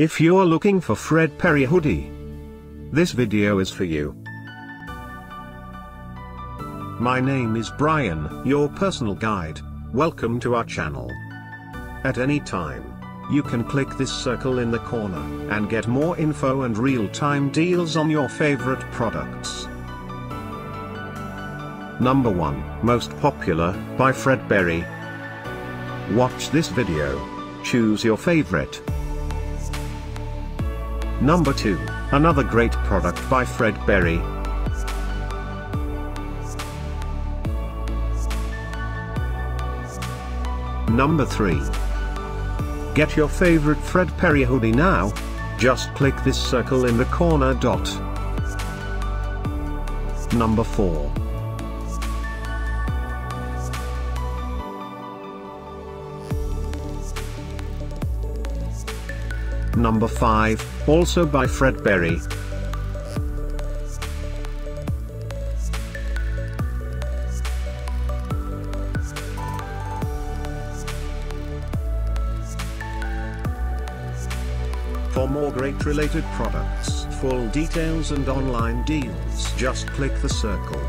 If you're looking for Fred Perry hoodie, this video is for you. My name is Brian, your personal guide. Welcome to our channel. At any time, you can click this circle in the corner and get more info and real-time deals on your favorite products. Number 1, Most Popular, by Fred Perry. Watch this video. Choose your favorite. Number 2, another great product by Fred Perry. Number 3. Get your favorite Fred Perry hoodie now. Just click this circle in the corner dot. Number 4. Number 5, also by Fred Perry. For more great related products, full details and online deals just click the circle.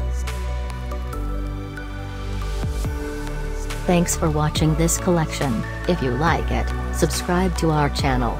Thanks for watching this collection. If you like it, subscribe to our channel.